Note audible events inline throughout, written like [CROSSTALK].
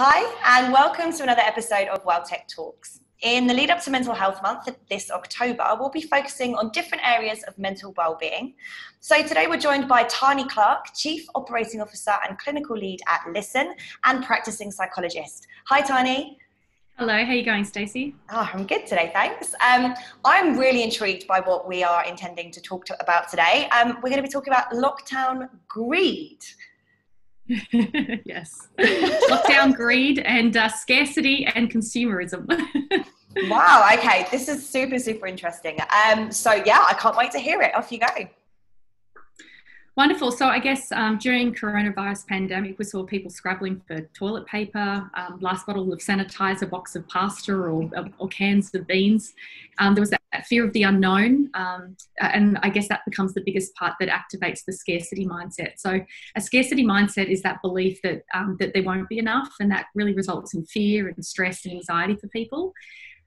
Hi, and welcome to another episode of WellteQ Talks. In the lead up to Mental Health Month this October, we'll be focusing on different areas of mental well-being. So today we're joined by Tahnee Clark, Chief Operating Officer and Clinical Lead at Lysn, and practicing psychologist. Hi, Tani. Hello, how are you going, Stacey? Oh, I'm good today, thanks. Um, I'm really intrigued by what we are intending to talk to, about today. Um, we're going to be talking about lockdown greed. [LAUGHS] yes. Lockdown greed and uh, scarcity and consumerism. [LAUGHS] wow. Okay. This is super, super interesting. Um, so, yeah, I can't wait to hear it. Off you go. Wonderful. So I guess um, during coronavirus pandemic, we saw people scrabbling for toilet paper, um, last bottle of sanitizer, box of pasta, or, or cans of beans. Um, there was that fear of the unknown, um, and I guess that becomes the biggest part that activates the scarcity mindset. So a scarcity mindset is that belief that um, that there won't be enough, and that really results in fear and stress and anxiety for people.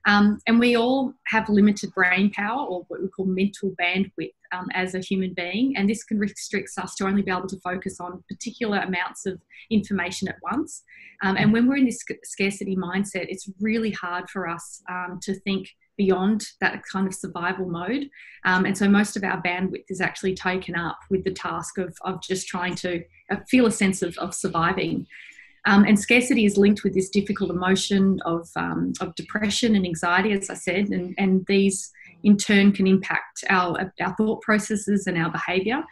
Um, and we all have limited brain power or what we call mental bandwidth um, as a human being. And this can restrict us to only be able to focus on particular amounts of information at once. Um, and when we're in this scarcity mindset, it's really hard for us um, to think beyond that kind of survival mode. Um, and so most of our bandwidth is actually taken up with the task of, of just trying to uh, feel a sense of, of surviving. Um, and scarcity is linked with this difficult emotion of, um, of depression and anxiety, as I said, and, and these in turn can impact our, our thought processes and our behaviour.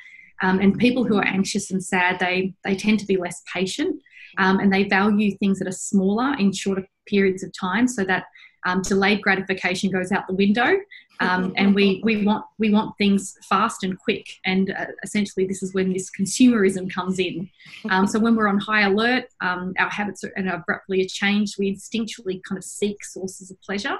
Um, and people who are anxious and sad, they, they tend to be less patient um, and they value things that are smaller in shorter periods of time so that um, delayed gratification goes out the window um, [LAUGHS] and we, we want we want things fast and quick and uh, essentially this is when this consumerism comes in um, so when we're on high alert um, our habits are, and abruptly are changed we instinctually kind of seek sources of pleasure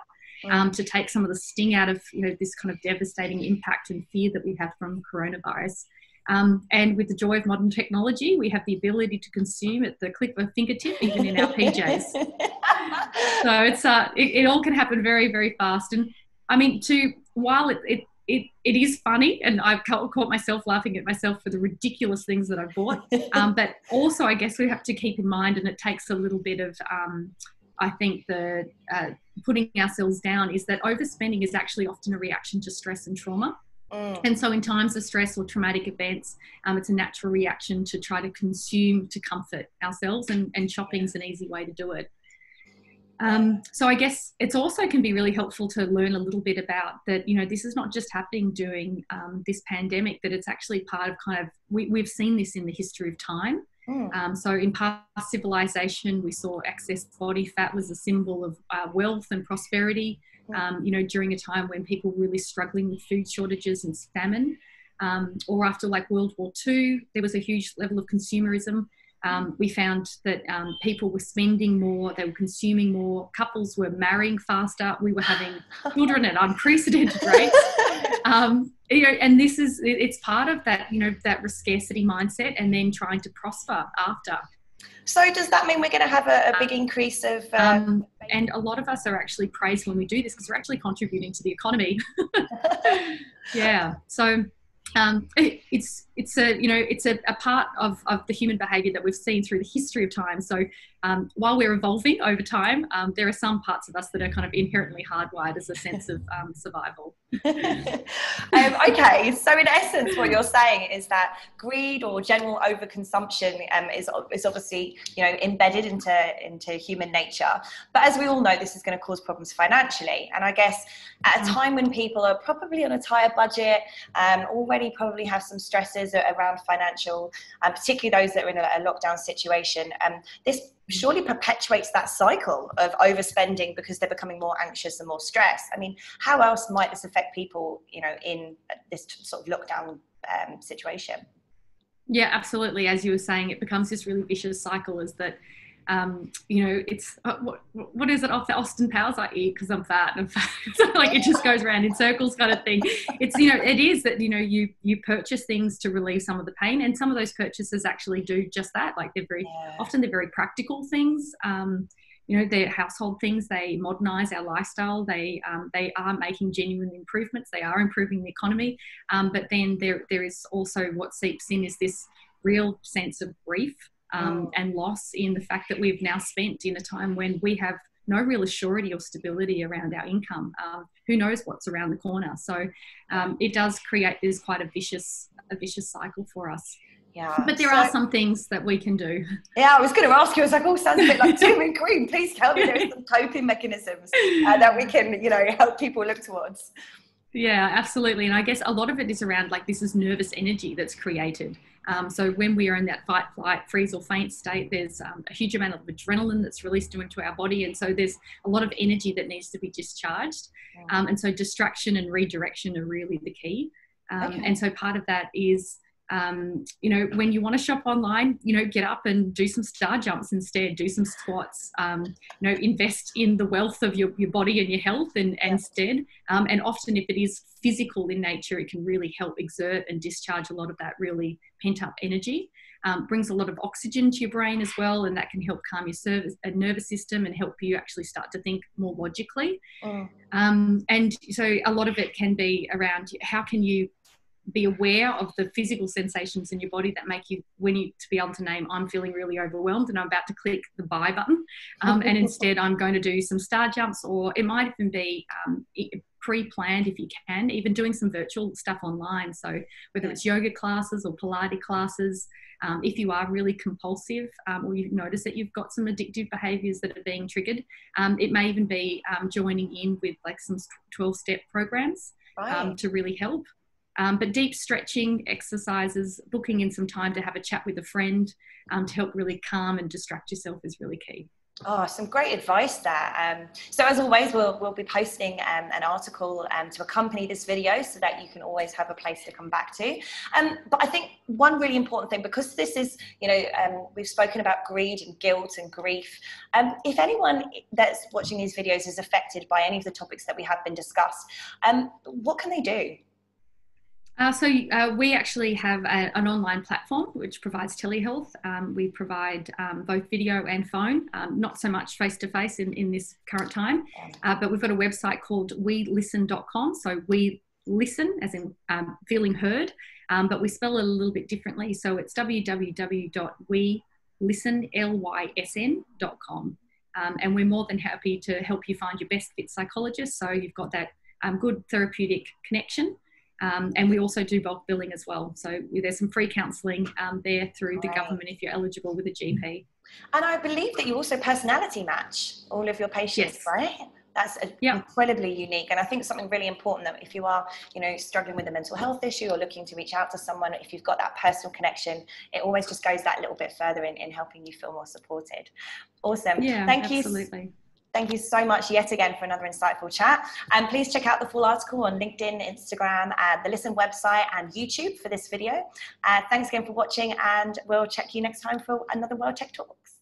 um, to take some of the sting out of you know this kind of devastating impact and fear that we have from coronavirus um, and with the joy of modern technology, we have the ability to consume at the click of a fingertip, even in our PJs. [LAUGHS] so it's uh, it, it, all can happen very, very fast. And I mean, to while it, it it, it is funny, and I've caught myself laughing at myself for the ridiculous things that I've bought. [LAUGHS] Um, but also, I guess we have to keep in mind, and it takes a little bit of, um, I think, the uh, putting ourselves down is that overspending is actually often a reaction to stress and trauma. Mm. And so, in times of stress or traumatic events, um, it's a natural reaction to try to consume to comfort ourselves, and, and shopping is an easy way to do it. Um, so I guess it's also can be really helpful to learn a little bit about that. You know, this is not just happening during um, this pandemic; that it's actually part of kind of we, we've seen this in the history of time. Mm. Um, so in past civilization, we saw excess body fat was a symbol of uh, wealth and prosperity um, you know, during a time when people were really struggling with food shortages and famine. Um, or after like World War II, there was a huge level of consumerism. Um, we found that um, people were spending more, they were consuming more, couples were marrying faster, we were having [LAUGHS] children at unprecedented rates. Um, you know, and this is it's part of that, you know, that scarcity mindset, and then trying to prosper after. So does that mean we're going to have a, a big increase of? Uh, um, and a lot of us are actually praised when we do this because we're actually contributing to the economy. [LAUGHS] [LAUGHS] yeah. So um, it, it's it's a you know it's a, a part of, of the human behavior that we've seen through the history of time. So um, while we're evolving over time um, there are some parts of us that are kind of inherently hardwired as a sense of um, survival. [LAUGHS] Um, okay so in essence what you're saying is that greed or general overconsumption um, is, is obviously you know embedded into into human nature. But as we all know this is going to cause problems financially. And i guess at a mm. time when people are probably on a tight budget already probably have some stresses around financial, and particularly those that are in a, lockdown situation. Um, this surely perpetuates that cycle of overspending because they're becoming more anxious and more stressed. I mean, how else might this affect people, you know, in this sort of lockdown um, situation? Yeah, absolutely. As you were saying, it becomes this really vicious cycle. Is that um, you know, it's uh, what, what is it off the Austin Powers? I eat because I'm fat and fat. [LAUGHS] so like it just goes around in circles, kind of thing. It's you know, it is that you know you you purchase things to relieve some of the pain, and some of those purchases actually do just that. Like they're very yeah. often they're very practical things. Um, you know, they're household things. They modernize our lifestyle. They um, they are making genuine improvements. They are improving the economy. Um, but then there there is also what seeps in is this real sense of grief um, oh. and loss in the fact that we've now spent in a time when we have no real assurity or stability around our income. Um, who knows what's around the corner? So um, it does create this quite a vicious, a vicious cycle for us. Yeah. But there so, are some things that we can do. Yeah, I was going to ask you. I was like, oh, sounds a bit like [LAUGHS] doom and green. Please tell me there's some coping mechanisms uh, that we can, you know, help people look towards. Yeah, absolutely. And I guess a lot of it is around like this is nervous energy that's created. Um, so when we are in that fight, flight, freeze, or faint state, there's um, a huge amount of adrenaline that's released into our body, and so there's a lot of energy that needs to be discharged. Um, and so distraction and redirection are really the key. Um, okay. And so part of that is um, you know, when you want to shop online, you know, get up and do some star jumps instead, do some squats, um, you know, invest in the wealth of your, your body and your health and, and instead. Um, and often, if it is physical in nature, it can really help exert and discharge a lot of that really pent up energy. Um, brings a lot of oxygen to your brain as well, and that can help calm your service, uh, nervous system and help you actually start to think more logically. Mm. Um, and so, a lot of it can be around how can you be aware of the physical sensations in your body that make you when you to be able to name i'm feeling really overwhelmed and i'm about to click the buy button. Um, and [LAUGHS] instead i'm going to do some star jumps or it might even be um, pre-planned if you can even doing some virtual stuff online. So whether it's yoga classes or pilates classes um, if you are really compulsive um, or you notice that you've got some addictive behaviors that are being triggered um, it may even be um, joining in with like some 12 step programs right. to really help um, but deep stretching exercises, booking in some time to have a chat with a friend um, to help really calm and distract yourself is really key. Oh, some great advice there. Um, so as always, we'll, we'll be posting um, an article um, to accompany this video so that you can always have a place to come back to. Um, but I think one really important thing, because this is, you know, um, we've spoken about greed and guilt and grief. Um, if anyone that's watching these videos is affected by any of the topics that we have been discussed, what can they do? Uh, so uh, we actually have a, an online platform which provides telehealth. Um, we provide um, both video and phone, um, not so much face to face in in this current time, uh, but we've got a website called welysn.com. So we listen, as in um, feeling heard, um, but we spell it a little bit differently. So it's www.welysn.com. Um, and we're more than happy to help you find your best fit psychologist. So you've got that good therapeutic connection. Um, and we also do bulk billing as well. So there's some free counselling um, there through right. the government if you're eligible with a GP. And I believe that you also personality match all of your patients, yes. right? That's yep. incredibly unique. And I think something really important that if you are, you know, struggling with a mental health issue or looking to reach out to someone, if you've got that personal connection, it always just goes that little bit further in, in helping you feel more supported. Awesome. Yeah, Thank absolutely. you Thank you so much yet again for another insightful chat. And please check out the full article on LinkedIn, Instagram, uh, the Lysn website, and YouTube for this video. Uh, thanks again for watching, and we'll check you next time for another WellteQ Talks.